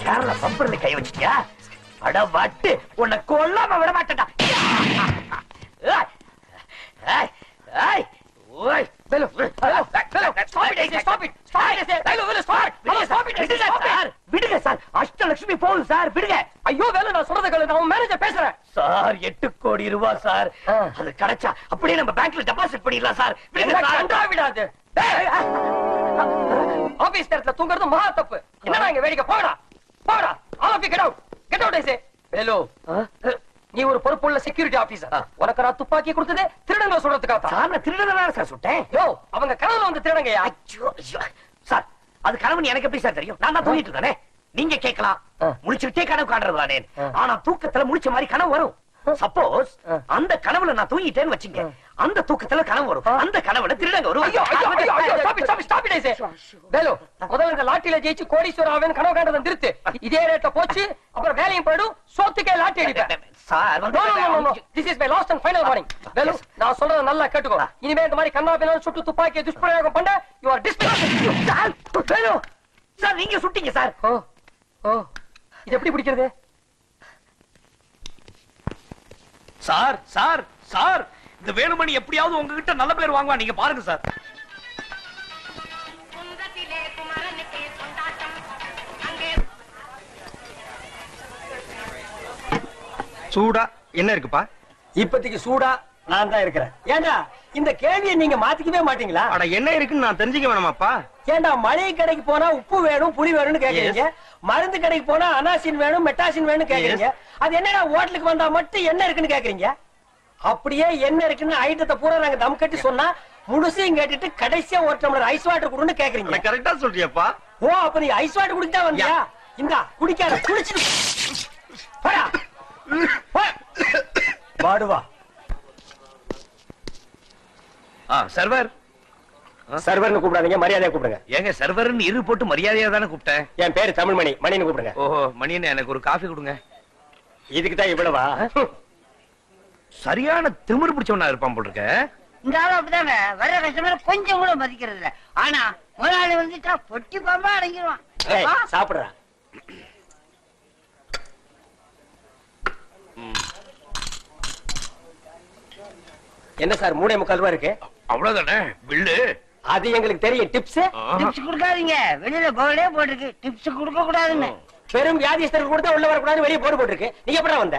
கேரளா பம்பர்ல கை வச்சிட்டியா? அட வட்டு உன்னை கொல்லாம விட மாட்டேன்டா. விடுங்க. சார், அஷ்டலட்சுமி போகுது சார் விடுங்க. ஐயோ வேலு நான் சொல்றத கேளு நான் மேனேஜர் பேசுறேன். சார் எட்டு கோடி ரூபாய் சார். அது கிடைச்சா அப்படியே நம்ம பேங்க்ல டெபாசிட் பண்ணிடலாம் சார். விடுங்க சார். விடாது. ஆபீஸ் நேரத்துல தூங்குறது மகா தப்பு. என்னடா இங்க வேடிக்கை? போடா போடா all of you get out get out I say Velu நீ ஒரு பொறுப்புள்ள செக்யூரிட்டி ஆபீசர் உனக்கு நான் துப்பாக்கி கொடுத்ததே திருடங்களை சொல்றதுக்காக சார் நான் திருடதான் சார் சுட்டேன்? யோ அவங்க கனவுல வந்து திருடங்கயா ஐயோ. சார் அது கனவு எனக்கு எப்படி சார் தெரியும்? நான் தான் தூங்கிட்டு இருக்கானே நீங்க கேட்கலாம். ஆ. முழிச்சுட்டே கனவு காண்றது தானே. ஆனா தூக்கத்துல முழிச்ச மாதிரி கனவு வரும். சப்போஸ். அந்த கனவுல நான் தூங்கிட்டேன்னு வச்சுங்க. அந்த தூக்கத்துல கனவு வரும். அந்த கனவுல திருடங்க வரும் ஐயோ ஐயோ ஐயோ ஸ்டாப் ஸ்டாப் ஸ்டாப் ஐசே வேலு முதல்ல லாட்டில ஜெயிச்சு கோடீஸ்வரர் ஆவேன் கனவு காண்டதை நிறுத்து இதே ரேட்ல போச்சு அப்புறம் வேலையும் போயிடும் சோத்துக்கே லாட்டி அடிப்பேன். Sir final warning. வேலு, நான் சொல்றத நல்லா கேட்டுக்கோ. இனிமே இந்த மாதிரி கண்ணா பின்னான்னு சுட்டு துப்பாக்கியை துஷ்பிரயோகம் பண்ண, சார் நீங்க சுட்டீங்க சார். ஓ, ஓ, இது எப்படி பிடிக்கிறது? Sir sir sir. இந்த வேலுமணி எப்படியாவது உங்ககிட்ட நல்ல பேர் வாங்குவா நீங்க பாருங்க சார். சூடா என்ன இருக்குப்பா? இப்போதைக்கு சூடா நான் தான் இருக்கிறேன். ஏண்டா இந்த கேள்வியை நீங்க மாத்திக்கவே மாட்டீங்களா? அட என்ன இருக்குன்னு நான் தெரிஞ்சுக்க வேணாமாப்பா. ஏண்டா மளிகை கடைக்கு போனா உப்பு வேணும் புளி வேணும்னு கேக்குறீங்க? மருந்து கடைக்கு போனா அனாசின் வேணும் மெட்டாசின் வேணும் கேக்குறீங்க. அது என்னடா ஹோட்டலுக்கு வந்தா மட்டும் என்ன இருக்குன்னு கேக்குறீங்க? அப்படியே என்ன இருக்குன்னு ஐட்டத்தை பூரா நாங்க தம் கட்டி சொன்னா முழுசையும் கேட்டுட்டு கடைசியா ஒரு டம்ளர் ஐஸ் வாட்டர் கொடுன்னு கேக்குறீங்க. கரெக்டா சொல்றியப்பா. ஓ அப்ப நீ ஐஸ் வாட்டர் குடிக்க வந்தியா? இந்தா குடிக்காத குடிச்சிட்டு. பாடுவா சர்வர். சர்வர்னு கூப்பிடாதீங்க மரியாதையா கூப்பிடுங்க. ஏங்க சர்வர்னு இரு போட்டு மரியாதையா தானே கூப்பிட்டேன்? என் பேரு தமிழ்மணி மணின்னு கூப்பிடுங்க. ஓஹோ மணியன் எனக்கு ஒரு காஃபி கொடுங்க. இதுக்கு தான் இவ்வளவா? சரியான திமிரு பிடிச்சவனா இருப்பான் போல் இருக்க இந்த ஆளு அப்படிதாங்க. வர்ற கஸ்டமர் கொஞ்சம் கூட மதிக்கிறது இல்ல. ஆனா முதலாளி வந்துட்டா பொட்டி பாம்பா அடங்கிடுவான் ஏய், சாப்பிடுறா. என்ன சார் மூணே முக்கால் ரூபா இருக்கு? அவ்வளவுதானே? பில்லு? அது எங்களுக்கு தெரியும். டிப்ஸ் டிப்ஸ் கொடுக்காதீங்க. வெளியில போர்டே போட்டிருக்கு. டிப்ஸ் கொடுக்க கூடாதுன்னு. பெரும் வியாதிஸ்தர்கள் கொடுத்தா உள்ள வரக்கூடாது வெளியே போர்டு போட்டிருக்கு. நீங்க எப்படா வந்த?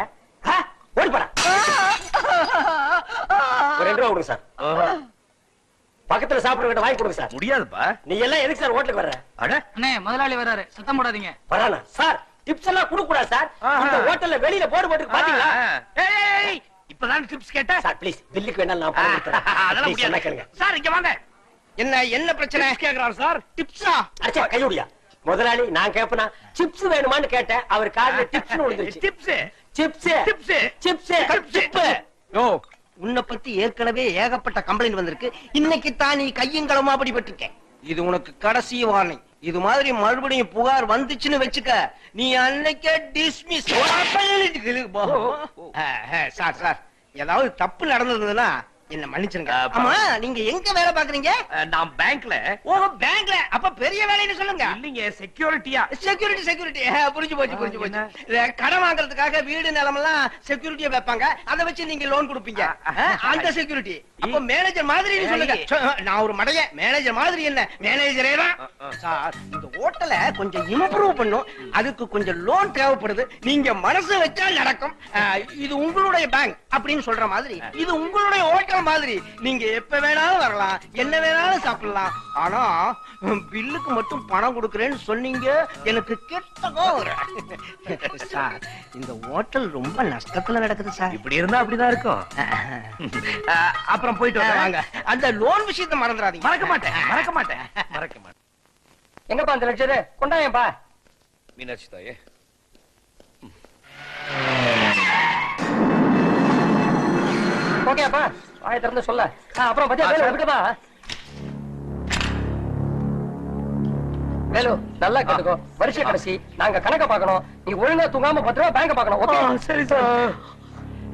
ஓடி போடா. ஒரு ரெண்டு ரூபா கொடுங்க சார். பக்கத்துல சாப்பிடுற வாங்கி கொடுங்க சார். முடியாதுப்பா. நீ எல்லாம் எதுக்கு சார் ஹோட்டலுக்கு வர்ற? அட. அண்ணே முதலாளி வராரு. சத்தம் போடாதீங்க. வரானா? சார் டிப்ஸ் எல்லாம் கொடுக்க கூடாது சார். இந்த ஹோட்டல்ல வெளியில போர்டு போட்டு பாத்தீங்களா? இப்பதான் டிப்ஸ் கேட்டேன். சார் ப்ளீஸ் பில்லுக்கு வேணாலும் நான். அதெல்லாம் முடியாது. கேளுங்க. சார் இங்க வாங்க. என்ன என்ன பிரச்சனை? கேக்குறாரு சார். டிப்ஸா அடிச்சா கையோடியா. முதலாளி நான் கேப்பனா? சிப்ஸ் வேணுமான்னு கேட்டேன். அவர் காதுல டிப்ஸ் விழுந்துருச்சு. Tips chips tips chips chips யோ உன்னை பத்தி ஏற்கனவே ஏகப்பட்ட கம்ப்ளைண்ட் வந்திருக்கு. இன்னைக்கு தான் நீ கையங்களமா அப்படிப்பட்டிருக்க இது உனக்கு கடைசி வார்னிங் இது மாதிரி மறுபடியும் புகார் வந்துச்சுன்னு வச்சுக்க நீ அன்னைக்கே டிஸ்மிஸ் சார் சார். ஏதாவது தப்பு நடந்ததுன்னா என்ன மன்னிச்சிருங்க. ஆ, ஆமா நீங்க எங்க வேலை பாக்குறீங்க நான் பேங்க்ல. ஓ பேங்க்ல. அப்ப பெரிய வேலைன்னு சொல்லுங்க. இல்லைங்க செக்யூரிட்டியா செக்யூரிட்டி செக்யூரிட்டி புரிஞ்சு போச்சு புரிஞ்சு போச்சு. இத கடன் வாங்குறதுக்காக வீடு நிலமெல்லாம் செக்யூரிட்டியா வைப்பாங்க. அதை வச்சு நீங்க லோன் கொடுப்பீங்க. அஹ், அந்த செக்யூரிட்டி அப்ப மேனேஜர் மாதிரி சொல்லுங்க. நான் ஒரு மடைய. மேனேஜர் மாதிரி என்ன? மேனேஜரே தான். சார் இந்த ஹோட்டலை கொஞ்சம் இம்ப்ரூவ் பண்ணும். அதுக்கு கொஞ்சம் லோன் தேவைப்படுது. நீங்க மனசு வச்சா நடக்கும். இது உங்களுடைய பேங்க் அப்படின்னு சொல்ற மாதிரி. இது உங்களுடைய ஹோட்டல் மாதிரி. நீங்க எப்ப வேணாலும் வரலாம் என்ன வேணாலும் சாப்பிடலாம். ஆனா பில்லுக்கு மட்டும் பணம் கொடுக்கறேன்னு சொன்னீங்க எனக்கு கெட்ட கோவம் சார் இந்த ஹோட்டல் ரொம்ப நஷ்டத்துல நடக்குது சார். இப்படி இருந்தா அப்படிதான் இருக்கும். அப்புறம் போயிட்டு. வாங்க. அந்த லோன் விஷயத்தை மறந்துடாதீங்க. மறக்க மாட்டேன் மறக்க மாட்டேன் மறக்க மாட்டேன். எங்கப்பா அந்த லட்சம் கொண்டாயப்பா. மீனாட்சி தாயே. ஓகேப்பா வாய திறந்து சொல்ல. அப்புறம் பத்தியா வேலை நல்லா கேட்டுக்கோ. வருஷ கடைசி. நாங்க கணக்க பார்க்கணும். நீ ஒழுங்கா தூங்காம பத்து ரூபா பேங்க பார்க்கணும் ஓகே சரி சார்.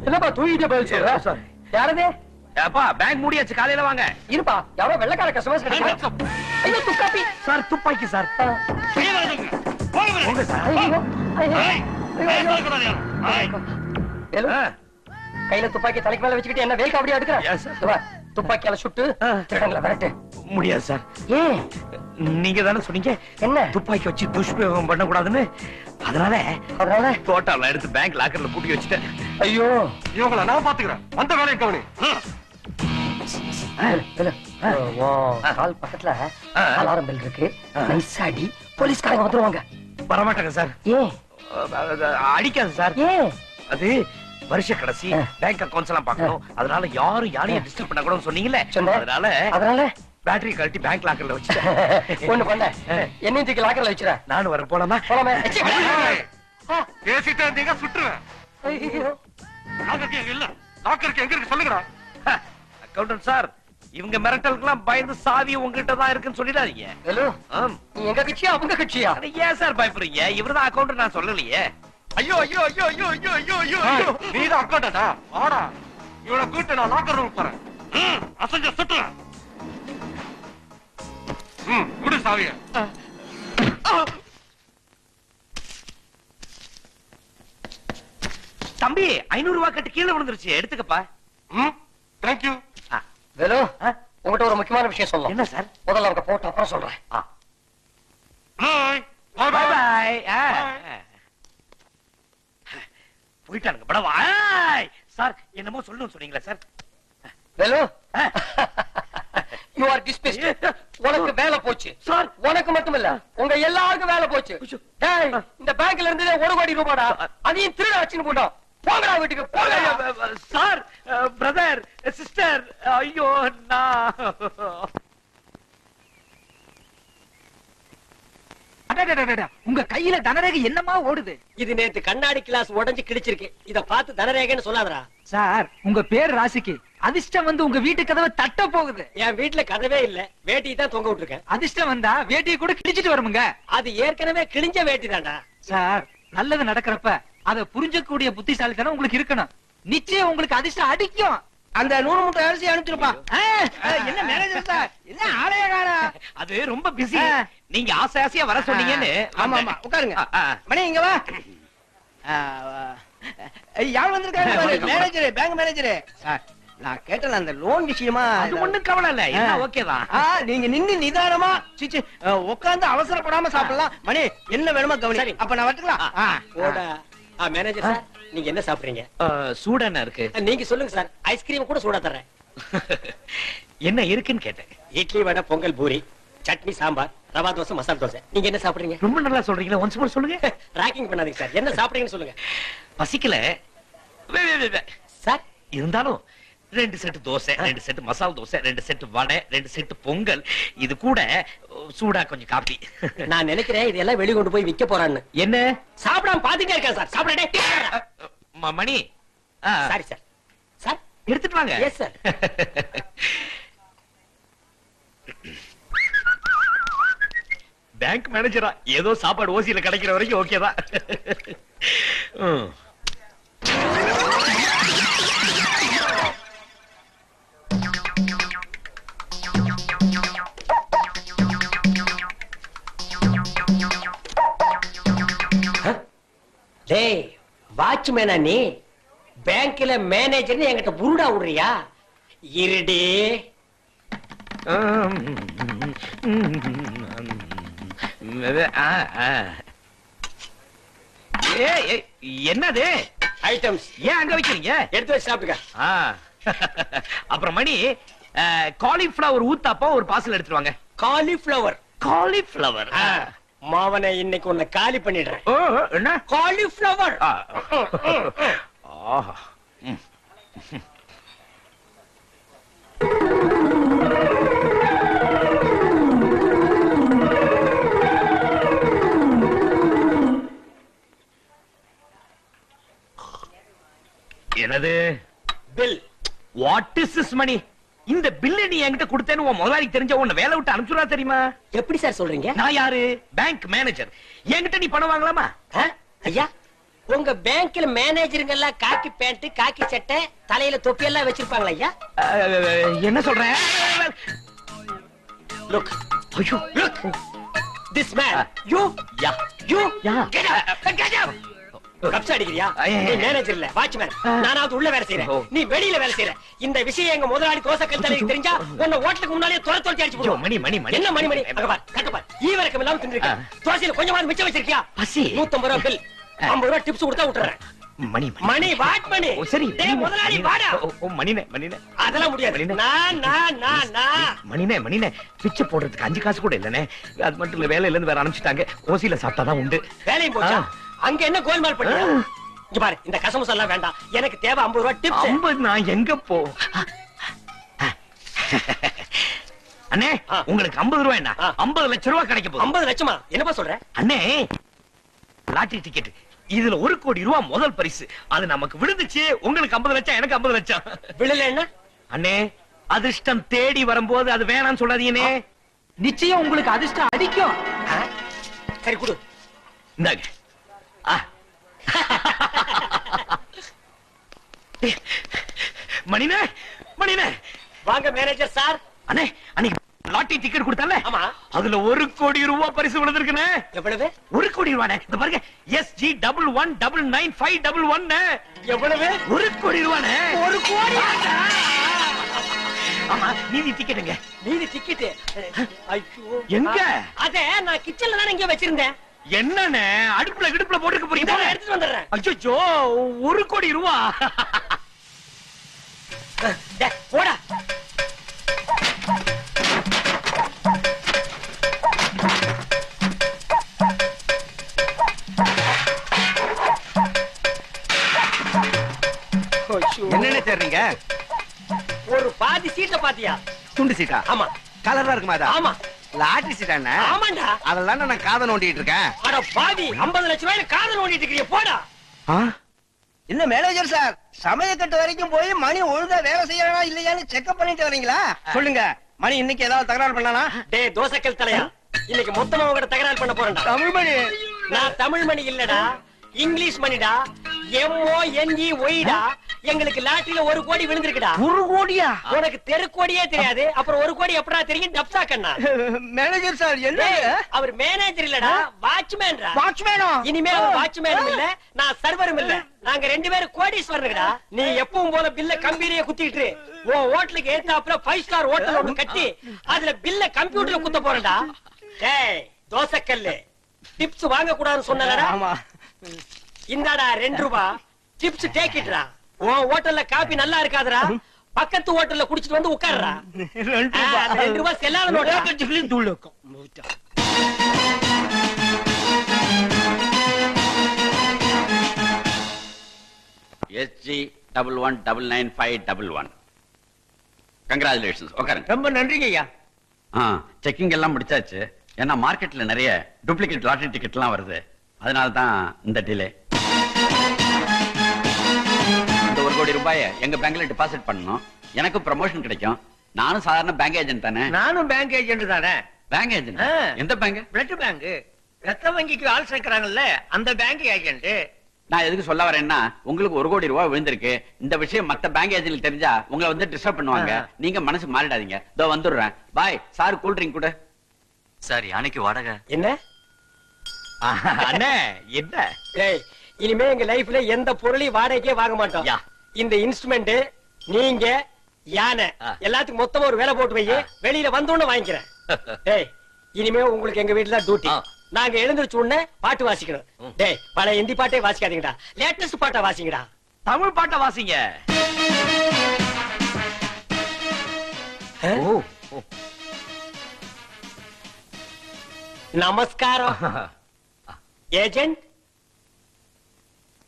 என்னப்பா தூங்கிட்டே பதில் சொல்ற சரி. யாரது? அப்பா பேங்க் மூடியாச்சு காலையில வாங்க. இருப்பா. யாரோ வெள்ளக்கார கஸ்டமர்ஸ் கிடைக்கும் ஐயோ துக்காப்பி சார் துப்பாக்கி சார். போங்க சார். ஐயோ, ஐயோ, ஏய், ஐயோ, கையில துப்பாக்கி தலைக்கு மேல வச்சுக்கிட்டு என்ன வேல் அப்படியே Yes, எடுக்கிற. துப்பாக்கியால சுட்டு. திருடங்களை விரட்டு. முடியாது சார். ஏன் நீங்க தானே சொன்னீங்க? என்ன? துப்பாக்கி வச்சு துஷ்பிரயோகம் பண்ணக்கூடாதுன்னு. அதனால அதனால? தோட்டால எடுத்து பேங்க் லாக்கர்ல பூட்டி வச்சுட்டேன். ஐயோ. இவங்கள நான் பாத்துக்கிறேன் அந்த வேலையை கவனி. கால் பக்கத்துல. அலாரம் பெல் இருக்கு. நைஸா அடி போலீஸ்காரங்க வந்துருவாங்க. வரமாட்டாங்க சார். ஏன் அடிக்காது சார். ஏன் அது வருஷ கடைசி. பேங்க் அக்கவுண்ட்ஸ் எல்லாம் பார்க்கணும். அதனால யாரும் யாரையும் டிஸ்டர்ப் பண்ண கூடாதுன்னு சொன்னீங்கல்ல. அதனால அதனால? பேட்டரி கழட்டி பேங்க் லாக்கர்ல வச்சுட்டேன். ஒண்ணு பண்ண என்னையும் தூக்கி லாக்கர்ல வச்சிட நானும் வர போலாமா? போலாமே. பேசிட்டே இருந்தீங்க சுட்டுருவேன். ஐயோ. லாக்கருக்கு எங்க இல்ல? லாக்கருக்கு எங்க இருக்கு சொல்லுங்கடா. அக்கௌண்டன்ட் சார் இவங்க மிரட்டலுக்குலாம் பயந்து சாவி உங்ககிட்ட தான் இருக்குன்னு சொல்லிடாதீங்க. நீ எங்க கட்சியா? அவங்க கட்சியா? ஏன் சார் பயப்படுறீங்க? இவர்தான் அக்கௌண்ட் நான் சொல்லலையே. ஐயோ ஐயோ ஐயோ ஐயோ ஐயோ ஐயோ ஐயோ. ஐயோ நீதான் அக்கௌண்டா வாடா. இவனை கூட்டு நான் லாக்கர் ரூம் போறேன். ம், அசஞ்ச சுட்டுறேன். ம் குடு சாவிய. தம்பி ஐநூறு ரூபாய் கட்டு கீழே விழுந்துருச்சு. எடுத்துக்கப்பா. ம் தேங்க்யூ வேலு உங்ககிட்ட ஒரு முக்கியமான விஷயம் சொல்லலாம் என்ன சார்? முதல்ல அவங்க போட்டு அப்புறம் சொல்றேன். பாய் பாய் பாய் பாய் போயிட்டானுங்க ஆய் சார் என்னமோ சொல்லணும் சொன்னீங்களா சார். யூ ஆர் டிஸ்மிஸ்ட் உனக்கு வேலை போச்சு. சார். உனக்கு மட்டும் இல்ல உங்க எல்லாருக்கும் வேலை போச்சு. இந்த பேங்க்ல இருந்ததே ஒரு கோடி ரூபாடா. அதையும் திருட வச்சுன்னு போட்டோம். போங்கடா வீட்டுக்கு போங்க சார் பிரதர் சிஸ்டர் ஐயோ நான். உங்க கையில தனரேகை என்னமா ஓடுது இது நேத்து கண்ணாடி கிளாஸ் உடைஞ்சு கிழிச்சிருக்கு இத பார்த்து தனரேகன்னு சொல்லாதடா சார் உங்க பேர் ராசிக்கு அதிர்ஷ்டம் வந்து உங்க வீட்டு கதவை தட்ட போகுது. என் வீட்டுல கதவே இல்ல. வேட்டி தான் தொங்க விட்டுருக்கேன். அதிர்ஷ்டம் வந்தா வேட்டியை கூட கிழிச்சிட்டு வருமுங்க. அது ஏற்கனவே கிழிஞ்ச வேட்டி தான்டா. சார் நல்லது நடக்கிறப்ப அத புரிஞ்சக்கூடிய புத்திசாலித்தனம் உங்களுக்கு இருக்கணும். நிச்சயம் உங்களுக்கு அதிர்ஷ்டம் அடிக்கும். அந்த நூறு மூட்டை அரிசி அனுப்பிச்சிருப்பா. ஆ, என்ன மேனேஜர் சார் என்ன ஆலய காணா அது ரொம்ப பிஸி. நீங்க ஆசை ஆசையா வர சொன்னீங்கன்னு ஆமா ஆமா. உட்காருங்க. மணி இங்க வா. யார் வணக்கம். Manager bank manager sir. நான் கேட்டல அந்த லோன் விஷயமா அது ஒண்ணும் கவலை இல்ல. எல்லாம் ஓகே தான். ஆ, நீங்க நின்னு நிதானமா சிச்சி உட்கார்ந்து அவசரப்படாம சாப்பிடலாம். மணி என்ன வேணுமோ கவனி. அப்ப நான் வரட்டுங்களா? மேனேஜர் சார் நீங்க என்ன சாப்பிடுறீங்க? சூடான இருக்கு. நீங்க சொல்லுங்க சார் ஐஸ்கிரீம் கூட சூடா தர்றேன். என்ன இருக்குன்னு கேட்டேன். இட்லி வடை பொங்கல் பூரி சட்னி சாம்பார் ரவா தோசை மசாலா தோசை. நீங்க என்ன சாப்பிடுறீங்க? ரொம்ப நல்லா சொல்றீங்களா ஒன்ஸ் மோர் சொல்லுங்க. ராக்கிங் பண்ணாதீங்க சார் என்ன சாப்பிடுறீங்கன்னு சொல்லுங்க. பசிக்கல. சார் இருந்தாலும் ரெண்டு செட்டு தோசை ரெண்டு செட்டு மசால் தோசை ரெண்டு செட்டு வடை ரெண்டு செட்டு பொங்கல். இது கூட சூடா கொஞ்சம் காப்பி நான் நினைக்கிறேன் இதெல்லாம் வெளிய கொண்டு போய் விக்க போறான்னு. என்ன? சாப்பிடாம பாத்துட்டே இருக்கேன் சார். சாப்பிடடே மணி. Sorry sir. சார். எடுத்துட்டு வாங்க. Yes, sir. பேங்க் மேனேஜரா ஏதோ சாப்பாடு ஓசியில கிடைக்கிற வரைக்கும் ஓகே தான். டேய் வாட்ச்மேனா நீ? பேங்க்ல மேனேஜர்னு என்கிட்ட புருடா விடுறியா? இருடி. என்னது? ஐட்டம்ஸ் ஏன் அங்க வைக்கிறீங்க? எடுத்து வச்சு சாப்பிடுங்க ஆ. அப்புறம் மணி காலிஃபிளவர் ஊத்தாப்பா ஒரு பார்சல் எடுத்துட்டு வாங்க. காலிஃபிளவர் காலிஃபிளவர் மாவனை இன்னைக்கு உன்னை காலி பண்ணிடுறேன். என்ன? காலிஃபிளவர். என்னது bill what is this money இந்த பில்ல நீ என்கிட்ட கொடுத்தேன்னு உன் முதலாளிக்கு தெரிஞ்ச உன்னை வேலை விட்டு அனுப்பிச்சுடா தெரியுமா? எப்படி சார் சொல்றீங்க? நான் யாரு? பேங்க் மேனேஜர் என்கிட்ட நீ பணம் வாங்கலாமா? ஐயா உங்க பேங்க்ல மேனேஜருங்க எல்லாம் காக்கி பேண்ட் காக்கி சட்டை தலையில தொப்பி எல்லாம் வச்சிருப்பாங்களா ஐயா? என்ன சொல்றேன் லுக் ஐயோ look. This man you ya. You ya. Get up! Get up! கப்ஸ் அடிக்கிறியா? ஐயா. நீ மேனேஜர் இல்ல வாட்ச்மேன் நானாவது உள்ள வேலை செய்யறேன். நீ வெளியில வேலை செய்யற இந்த விஷயம் எங்க முதலாளி கல்தலைக்கு தெரிஞ்சா உன்னை ஓட்டலுக்கு முன்னாலே துர துரத்தி அடிச்சு போடுவோம் மணி மணி மணி. என்ன மணி மணி? அங்க பார் கட்டு பார். ஈவரக்கம் இல்லாம தின்னுருக்க. ஆ. தோசையில கொஞ்சமாவது மிச்சம் வச்சிருக்கியா? பசி. நூத்தம்பது ரூபா பில் ஐம்பது ரூபா டிப்ஸ் கொடுத்தா விட்டுறேன். மணி மணி. வாட் மணி சரி. டேய் முதலாளி. வாடா. ஓ, மணினே மணினே. அதெல்லாம் முடியாது. நான் நான் நான் நான் மணினே மணினே. பிச்சை போடுறதுக்கு அஞ்சு காசு கூட இல்லனே. அது மட்டும் இல்ல இருந்து வேற அனுப்பிச்சிட்டாங்க. ஓசியில சாப்பிட்டாதான் உண்டு. வேலையும் போச்சா. அங்க என்ன கோல்மால் பண்ணியா? இங்க பாரு இந்த கசமசம் எல்லாம் வேண்டாம். எனக்கு தேவை ஐம்பது ரூபா டிப்ஸ் ஐம்பது நான் எங்க போ? அண்ணே. உங்களுக்கு ஐம்பது ரூபாய் என்ன. ஐம்பது லட்சம் ரூபாய் கிடைக்க போகுது. ஐம்பது லட்சமா? என்னப்பா சொல்ற? அண்ணே லாட்டரி டிக்கெட் இதுல ஒரு கோடி ரூபாய் முதல் பரிசு. அது நமக்கு விழுந்துச்சு. உங்களுக்கு ஐம்பது லட்சம் எனக்கு ஐம்பது லட்சம். விழல என்ன? அண்ணே அதிர்ஷ்டம் தேடி வரும்போது அது வேணாம்னு சொல்லாதீங்கண்ணே. நிச்சயம் உங்களுக்கு அதிர்ஷ்டம் அடிக்கும்? சரி கொடு. இந்தாங்க. மணினே மணினே வாங்க மேனேஜர் சார். அண்ணே அன்னைக்கு லாட்டரி டிக்கெட் கொடுத்தால ஆமா. அதுல ஒரு கோடி ரூபாய் பரிசு விழுந்திருக்குண்ணே. எவ்வளவு? ஒரு கோடி ரூபாய் இந்த பாருங்க S G double one double nine five double one எவ்வளவு? ஒரு கோடி ரூபாய் ஒரு கோடி ஆமா நீதி டிக்கெட்டுங்க மீதி டிக்கெட் ஐயோ. எங்க? அத நான் கிச்சன்ல தான் இங்க வச்சிருந்தேன். என்னண்ணே? அடுப்புல கிடுப்புல போட்டுக்க போறீங்க எடுத்துட்டு வந்துடுறேன். அச்சோ ஒரு கோடி ரூபா. போடா. என்னென்ன தேடுறீங்க ஒரு பாதி சீட்டை பாத்தியா? துண்டு சீட்டா? ஆமா. கலரா இருக்குமா ஆமா. லாட்டரி சீட்டா என்ன ஆமாண்டா. அதெல்லாம் நான் காதை நோண்டிட்டு இருக்கேன். அட பாதி 50 லட்சம் ரூபாயில காதல் ஓடிட்டு இருக்கீங்க போடா. இல்ல மேனேஜர் சார் சமயக்கட்டு வரைக்கும் போய் மணி ஒழுங்கா வேலை செய்யறா இல்லையான்னு செக்அப் பண்ணிட்டு வரீங்களா? சொல்லுங்க மணி இன்னைக்கு ஏதாவது தகராறு பண்ணானா டேய் தோசைக்கல் தலையா? இன்னைக்கு மொத்தமா உங்ககிட்ட தகராறு பண்ண போறேன்டா. தமிழ் மணி. நான் தமிழ் மணி இல்லடா இங்கிலீஷ் மணிடா எம்ஓ என்இ ஒய்டா எங்களுக்கு லாட்டரியில ஒரு கோடி விழுந்திருக்குடா. ஒரு கோடியா? உனக்கு தெரு கோடியே தெரியாது. அப்புறம் ஒரு கோடி எப்படா தெரியும்? டப்சா கண்ணா. மேனேஜர் சார் என்ன அவர் மேனேஜர் இல்லடா வாட்ச்மேன்டா வாட்ச்மேனா? இனிமே அவர் வாட்ச்மேனும் இல்ல நான் சர்வரும் இல்ல. நாங்க ரெண்டு பேரும் கோடீஸ்வரனுங்கடா நீ எப்பவும் போல பில்ல கம்பீரிய குத்திட்டு உன் ஹோட்டலுக்கு ஏத்தாப்புல ஃபைவ் ஸ்டார் ஹோட்டல் ஒண்ணு கட்டி அதுல பில்ல கம்ப்யூட்டர்ல குத்த போறடா டேய் தோசைக்கல்லு. டிப்ஸ் வாங்க கூடாதுன்னு சொன்னலடா ஆமா. இந்தாடா ரெண்டு ரூபா. டிப்ஸ் டேக்கிட்ரா உன் ஹோட்டல்ல காபி நல்லா இருக்காதுடா. பக்கத்து ஹோட்டல்ல குடிச்சிட்டு வந்து உட்கார்றா ரெண்டு ரூபாய் செல்லாத நோட்டா. துள்ளுக்கும் S G double one double nine five double one congratulations உட்காருங்க. ரொம்ப நன்றிங்க ஐயா. ஆ செக்கிங் எல்லாம் முடிச்சாச்சு. ஏன்னா மார்க்கெட்ல நிறைய டூப்ளிகேட் லாட்டரி டிக்கெட்லாம் வருது. அதனால தான் இந்த டிலே ரூபாயை எங்க பேங்க்ல டெபாசிட் பண்ணணும். எனக்கும் ப்ரமோஷன் கிடைக்கும். நானும் சாதாரண பேங்க் ஏஜென்ட் தானே. நானும் பேங்க் ஏஜென்ட் தானே. Bank agent. எந்த பேங்க் பிளட் பேங்க் ரத்த வங்கிக்கு ஆள் சேர்க்கறாங்கல்ல அந்த பேங்க் ஏஜென்ட் நான் எதுக்கு சொல்ல வரேன்னா உங்களுக்கு ஒரு கோடி ரூபாய் விழுந்திருக்கு. இந்த விஷயம் மத்த பேங்க் ஏஜென்ட் தெரிஞ்சா உங்களை வந்து டிஸ்டர்ப் பண்ணுவாங்க. நீங்க மனசு மாறிடாதீங்க. இதோ வந்துடுறேன். பாய் சார் கூல் ட்ரிங்க் கூட. சார் யானைக்கு வாடகை? என்ன? அண்ணே என்ன? டேய் இனிமே எங்க லைஃப்ல எந்த பொருளையும் வாடகைக்கே வாங்க மாட்டோம். யா. இந்த இன்ஸ்ட்ருமெண்ட் நீங்க யானை. எல்லாத்துக்கும் மொத்தமா ஒரு வேலை போட்டு வை. வெளியில வந்தோன்னு வாங்கிக்கிறேன் டேய் இனிமே உங்களுக்கு எங்க வீட்டுல டியூட்டி. நாங்க எழுந்திருச்ச உடனே பாட்டு வாசிக்கணும். டேய் பல ஹிந்தி பாட்டே வாசிக்காதீங்கடா லேட்டஸ்ட் பாட்டா வாசிங்கடா தமிழ் பாட்டை வாசிங்க. நமஸ்காரம் ஏஜென்ட்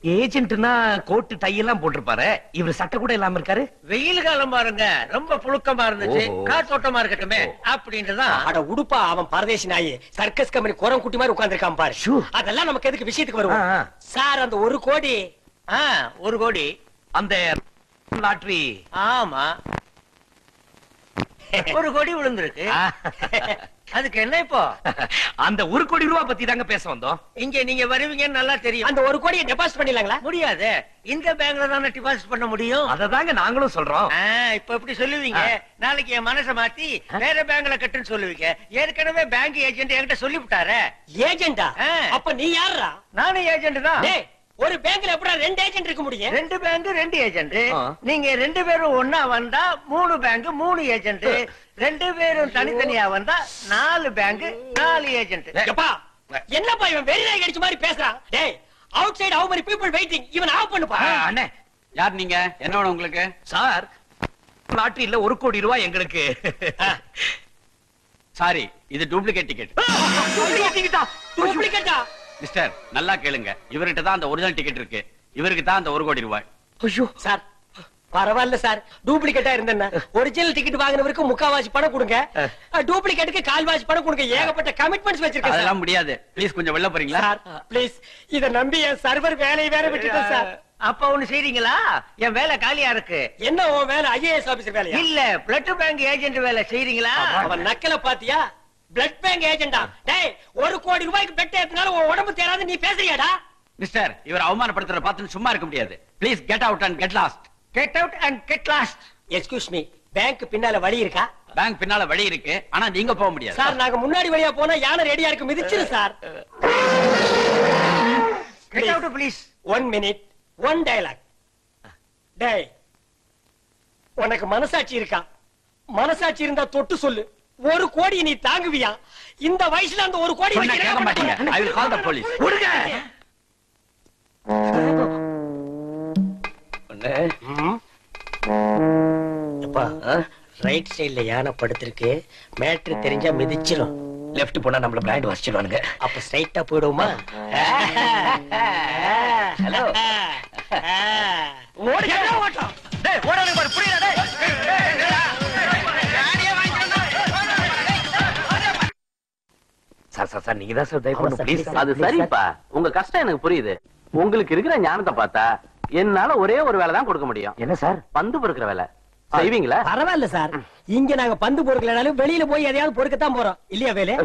ஏஜென்ட்னா கோட்டு டை எல்லாம் போட்டிருப்பாரு. இவர் சட்டை கூட இல்லாம இருக்காரு. வெயில் காலம் பாருங்க. ரொம்ப புழுக்கமா இருந்துச்சு. காத்தோட்டமா இருக்கட்டுமே அப்படின்ட்டுதான் அட உடுப்பா அவன் பரதேசி நாயி. சர்க்கஸ் கம்பெனி குரம் குட்டி மாதிரி உட்கார்ந்திருக்கான் பாரு. ஷூ. அதெல்லாம் நமக்கு எதுக்கு விஷயத்துக்கு வருவோம். சார் அந்த ஒரு கோடி. ஆ, ஒரு கோடி. அந்த லாட்டரி ஆமா. ஒரு கோடி விழுந்திருக்கு. அதுக்கு என்ன இப்போ? அந்த ஒரு கோடி ரூபாய் பத்தி தாங்க பேச வந்தோம். இங்க நீங்க வருவீங்கன்னு நல்லா தெரியும். அந்த ஒரு கோடியை டெபாசிட் பண்ணிடலாங்களா? முடியாது. இந்த பேங்க்ல தானே டிபாசிட் பண்ண முடியும்? அததாங்க நாங்களும் சொல்றோம். இப்ப எப்படி சொல்லுவீங்க? நாளைக்கு என் மனசை மாத்தி வேற பேங்க்ல கட்டுன்னு சொல்லுவீங்க. ஏற்கனவே பேங்க் ஏஜென்ட் என்கிட்ட சொல்லிவிட்டாரு. ஏஜென்டா ஆ. அப்ப நீ யாருடா நானும் ஏஜென்ட் தான். டேய் ஒரு பேங்க்ல எப்படா ரெண்டு ஏஜென்ட் இருக்க முடியும்? ரெண்டு பேங்க் ரெண்டு ஏஜென்ட். நீங்க ரெண்டு பேரும் ஒன்னா வந்தா மூணு பேங்க் மூணு ஏஜென்ட் ரெண்டு பேரும் தனித்தனியா வந்தா நாலு பேங்க் நாலு ஏஜென்ட் எப்பா? என்னப்பா இவன் வெறி நாய் கடிச்ச மாதிரி பேசுறான்? டேய் outside how many people waiting இவன் ஆஃப் பண்ணுப்பா. அண்ணே. யார் நீங்க? என்ன வேணும் உங்களுக்கு? சார் லாட்டரியில ஒரு கோடி ரூபாய் எங்களுக்கு. சாரி இது டூப்ளிகேட் டிக்கெட் டூப்ளிகேட்டா மிஸ்டர் நல்லா கேளுங்க. இவர்கிட்ட தான் அந்த ஒரிஜினல் டிக்கெட் இருக்கு. இவருக்கு தான் அந்த ஒரு கோடி ரூபாய். ஐயோ சார். பரவாயில்ல சார். டூப்ளிகேட்டா இருந்தேன்னா ஒரிஜினல் டிக்கெட் வாங்கினவருக்கு முக்காவாசி பணம் கொடுங்க. டூப்ளிகேட்டுக்கு கால்வாசி பணம் கொடுங்க. ஏகப்பட்ட கமிட்மெண்ட்ஸ் வச்சிருக்கேன் சார். அதெல்லாம் முடியாது. ப்ளீஸ் கொஞ்சம் வெளில போறீங்களா? சார் ப்ளீஸ் இத நம்பி என் சர்வர் வேலையை வேற விட்டுட்டேன் சார். அப்ப ஒண்ணு செய்றீங்களா? என் வேலை காலியா இருக்கு. என்ன உன் வேலை ஐஏஎஸ் ஆபீசர் வேலையா? இல்ல பிளட் பேங்க் ஏஜென்ட் வேலை செய்றீங்களா? அவன் நக்கல பாத்தியா பிளட் பேங்க் ஏஜென்டா டேய் ஒரு கோடி ரூபாய்க்கு பெட் ஏத்தினாலும் உன் உடம்பு தேராது நீ பேசுறியாடா? மிஸ்டர் இவர் அவமானப்படுத்துற பார்த்து சும்மா இருக்க முடியாது. Please get out and get lost get out and get lost excuse me bank பின்னால வழி இருக்கா? பேங்க் பின்னால வழி இருக்கு ஆனா நீங்க போக முடியாது. சார் நாங்க முன்னாடி வழியா போனா யானை ரெடியா இருக்கு மிதிச்சிரு sir. Get out please one minute one dialogue டேய் உனக்கு மனசாட்சி இருக்கா? மனசாட்சி இருந்தா தொட்டு சொல்லு. ஒரு கோடி நீ தாங்குவியா இந்த வயசுல அந்த ஒரு கோடி கேட்க மாட்டீங்க I will call the police right சைடுல யானை படுத்திருக்கு மேட்ரு தெரிஞ்சா மிதிச்சிரும் லெஃப்ட் போனா நம்மள பிளாண்ட் வச்சிடுவானுங்க அப்ப ஸ்ட்ரைட்டா போயிடுவோமா ஹலோ சார் சார் சார் நீங்க தான் சார் தயவு பண்ணு ப்ளீஸ் அது சரிப்பா உங்க கஷ்டம் எனக்கு புரியுது. உங்களுக்கு இருக்கிற ஞானத்தை பார்த்தா என்னால ஒரே ஒரு வேலை தான் கொடுக்க முடியும். என்ன சார்? பந்து பொறுக்கிற வேலை. செய்வீங்களா? பரவாயில்ல சார். இங்க நாங்க பந்து பொறுக்கலனாலும் வெளியில போய் எதையாவது பொறுக்கத்தான் போறோம். இல்லையா வேலு?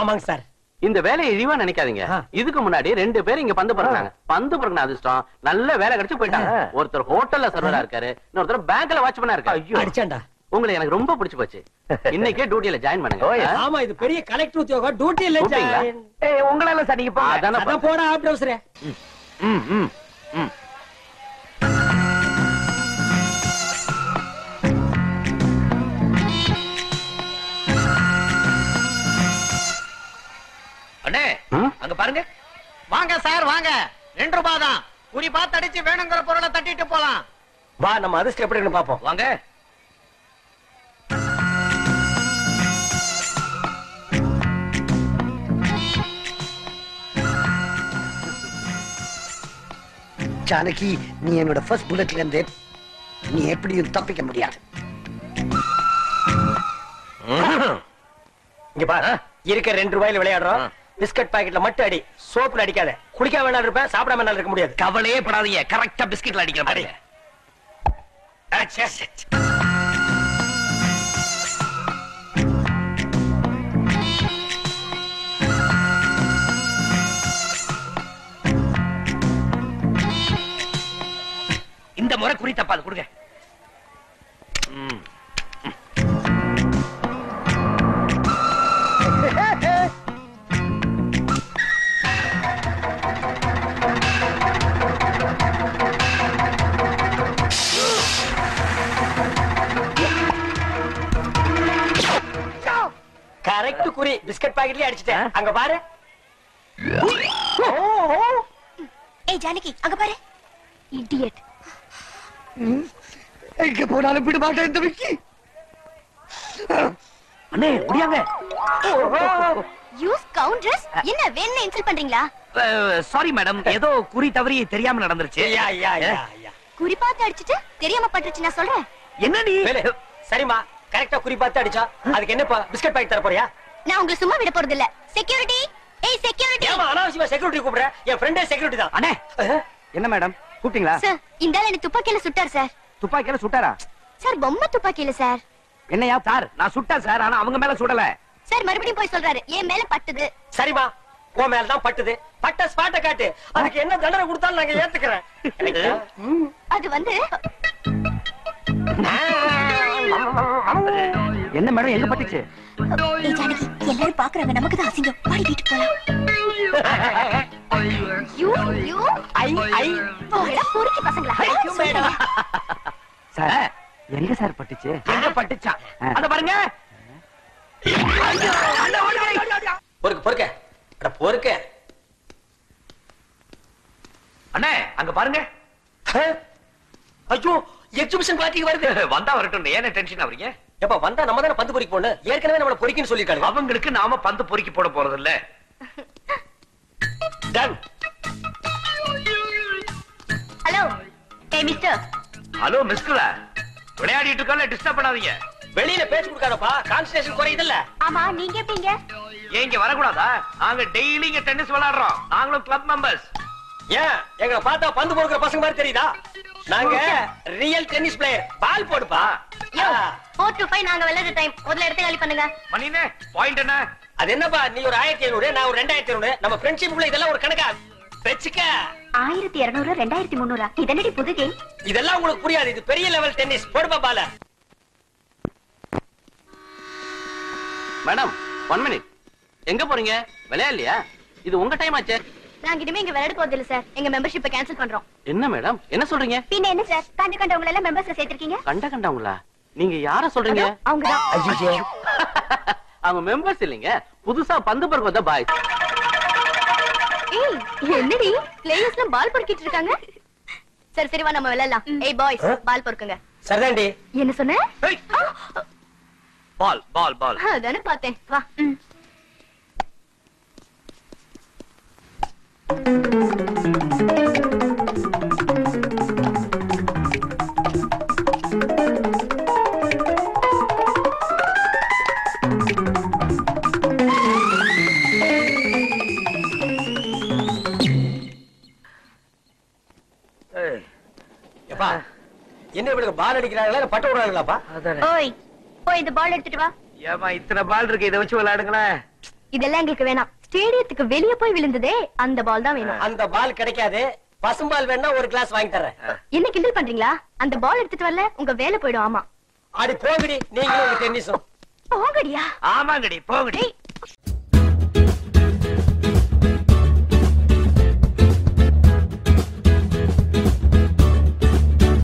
ஆமாங்க சார். இந்த வேலையை இழிவா நினைக்காதீங்க. இதுக்கு முன்னாடி ரெண்டு பேரும் இங்க பந்து பொறுக்கினாங்க. பந்து பொறுக்கின அதிர்ஷ்டம் நல்ல வேலை கிடைச்சு போயிட்டாங்க. ஒருத்தர் ஹோட்டல்ல சர்வரா இருக்காரு இன்னொருத்தர் பேங்க்ல வாட்ச்மேனா இருக்காரு. அடிச்சாண்டா உங்களை எனக்கு ரொம்ப பிடிச்சு போச்சு. இன்னைக்கே டியூட்டில ஜாயின் பண்ணுங்க? ஆமா இது பெரிய கலெக்டர் உத்தியோகம். டியூட்டி இல்ல கூப்பிட்டீங்களா? ஏய் உங்களால சார் நீங்க போங்க. அதானே போட ஆப் டவுசரே ம், ம், ம். அண்ணே? அங்க பாருங்க. வாங்க சார் வாங்க. ரெண்டு ரூபாய் தான். குறி பார்த்து அடிச்சு வேணுங்கிற பொருளை தட்டிட்டு போலாம். வா நம்ம அதிர்ஷ்டம் எப்படி இருக்குன்னு பாப்போம் வாங்க. ஜானகி நீ என்னோட ஃபர்ஸ்ட் புல்லட்ல இருந்து நீ எப்படியும் தப்பிக்க முடியாது. இங்க பாரு இருக்க ரெண்டு ரூபாயில விளையாடுறோம். பிஸ்கட் பாக்கெட்ல மட்டும் அடி. சோப்புல அடிக்காத. குடிக்க வேணாலும் இருப்பேன் சாப்பிடாம வேணாலும் இருக்க முடியாது. கவலையே படாதீங்க. கரெக்டா பிஸ்கெட்ல அடிக்கிற மாதிரி முறை குறி தப்பாது கொடுங்க. ம். கரெக்ட் குறி. பிஸ்கட் பாக்கெட்லயே அடிச்சிட்டேன். அங்க பாரு. ஏய் ஜானகி அங்க பாரு. இடியட் எங்க போனாலும் விட மாட்டேன் இந்த விக்கி. அண்ணே முடியாங்க யூ ஸ்கவுண்டரஸ் என்ன வேணும்னு இன்சல்ட் பண்றீங்களா? சாரி மேடம் ஏதோ குறி தவறி தெரியாம நடந்துருச்சு. யா யா யா யா. குறி பார்த்து அடிச்சிட்டு தெரியாம பட்டுருச்சு நான் சொல்றேன். என்ன நீ? வேலு சரிம்மா. கரெக்டா குறி பார்த்து அடிச்சா அதுக்கு என்னப்பா பிஸ்கட் பாக்கெட் தர போறியா நான் உங்களை சும்மா விட போறது இல்ல செக்யூரிட்டி ஏய் செக்யூரிட்டி ஏமா அனாவசியமா செக்யூரிட்டி கூப்பிடுற? என் ஃப்ரெண்டே செக்யூரிட்டி தான். அண்ணே என்ன மேடம் கூப்பிட்டீங்களா? சார் இந்த ஆள் என்ன துப்பாக்கியில சுட்டார் சார். துப்பாக்கியில சுட்டாரா? சார் பொம்மை துப்பாக்கியில சார். என்னையா சார்? நான் சுட்டேன் சார் ஆனா அவங்க மேல சுடல. சார் மறுபடியும் போய் சொல்றாரு. என் மேல பட்டுது. சரிமா உன் மேல தான் பட்டுது. பட்ட ஸ்பாட்ட காட்டு. அதுக்கு என்ன தண்டனை கொடுத்தாலும் நாங்க ஏத்துக்கிறேன்? அது வந்து என்ன மேடம் எங்க பட்டுச்சு ஏய் ஜானகி எல்லாரும் பாக்குறாங்க. நமக்கு தான் அசிங்கம். வாடி வீட்டுக்கு போலாம். You you I I. போடா பொறுக்கி பசங்களா. சொல்லுங்க. சார் எங்க சார் பட்டுச்சு? எங்க பட்டுச்சான் அத பாருங்க. பொறுக்க பொறுக்க. அட பொறுக்க. அண்ணே அங்க பாருங்க? ஐயோ எக்ஸிபிஷன் பார்ட்டிக்கு வருது. வந்தா வரட்டும் ஏன் டென்ஷன் ஆவறீங்க எப்ப வந்தா நம்ம தானே பந்து பொறிக்க போகணும்? ஏற்கனவே நம்மள பொறிக்கின்னு சொல்லிருக்காங்க அவங்களுக்கு நாம பந்து பொறுக்கி போட போறது இல்ல ஹலோ ஏய் மிஸ்டர் ஹலோ மிஸ்டர் விளையாடிட்டு இருக்கல டிஸ்டர்ப் பண்ணாதீங்க. வெளியில பேச்சு கொடுக்காதப்பா கான்சன்ட்ரேஷன் குறையுதுல்ல. ஆமா நீங்க எப்படிங்க? ஏன் இங்க வரக்கூடாதா? நாங்க டெய்லி இங்க டென்னிஸ் விளையாடுறோம். நாங்களும் கிளப் மெம்பர்ஸ் ஏன்? எங்களை பார்த்தா பந்து பொறுக்கிற பசங்க மாதிரி தெரியுதா? நாங்க ரியல் டென்னிஸ் பிளேயர் பால் போடுப்பா. ஃபோர் டு ஃபைவ் நாங்க விளையாடுற டைம் முதல்ல இடத்த காலி பண்ணுங்க. மணினே பாயிண்ட் என்ன? அது என்னப்பா நீ ஒரு ஆயிரத்தி ஐநூறு நான் ஒரு ரெண்டாயிரத்தி ஐநூறு. நம்ம ஃப்ரெண்ட்ஷிப்ல இதெல்லாம் ஒரு கணக்கா? வச்சுக்க ஆயிரத்தி இருநூறு ரெண்டாயிரத்தி முந்நூறா? இதனடி புது கேம் இதெல்லாம் உங்களுக்கு புரியாது. இது பெரிய லெவல் டென்னிஸ் போடுப்பா பால. மேடம் ஒன் மினிட் எங்க போறீங்க? விளையாடலையா? இது உங்க டைம் ஆச்சே. நாங்க இனிமே இங்க விளையாட போறது இல்ல சார் எங்க மெம்பர்ஷிப்பை கேன்சல் பண்றோம். என்ன மேடம் என்ன சொல்றீங்க? பின்ன என்ன சார் கண்டு கண்டவங்க எல்லாம் மெம்பர்ஸ் சேர்த்திருக்கீங்க? கண்ட கண்டவங்களா? நீங்க யார சொல்றீங்க? அவங்க தான் அவங்க மெம்பர்ஸ் இல்லைங்க. புதுசா பந்து பருவம் வந்த பாய்ஸ் என்னடி? பிளேயர்ஸ்லாம் பால் பொறுக்கிட்டு இருக்காங்க? சரி சரி வா நம்ம விளையாடலாம். ஏய் பாய்ஸ் பால் பொறுக்குங்க. சரிதாண்டி என்ன சொன்ன? பால் பால் பால் அதானே பார்த்தேன். வா. ம். எப்பா அடிக்கிறாங்களா இல்ல பட்டு விடுறாங்களாப்பா? ஓய் போய் இந்த பால் எடுத்துட்டு வா. ஏமா இத்தனை பால் இருக்கு இதை வச்சு விளையாடுங்களேன் இதெல்லாம் எங்களுக்கு வேணாம். ஸ்டேடியத்துக்கு வெளிய போய் விழுந்ததே அந்த பால் தான் வேணும். அந்த பால் கிடைக்காது. பசும்பால் வேணா ஒரு கிளாஸ் வாங்கி தரேன். என்ன கிண்டல் பண்றீங்களா? அந்த பால் எடுத்துட்டு வரல உங்க வேலை போயிடும் ஆமா. அடி போகடி நீங்களும் உங்க டென்னிஸும் போகடியா ஆமாங்கடி போங்கடி. ஏய்